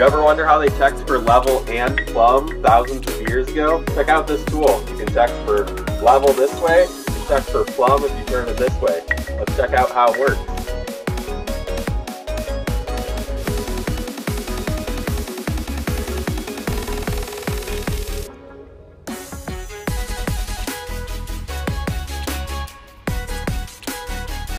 You ever wonder how they checked for level and plumb thousands of years ago? Check out this tool. You can check for level this way, you can check for plumb if you turn it this way. Let's check out how it works.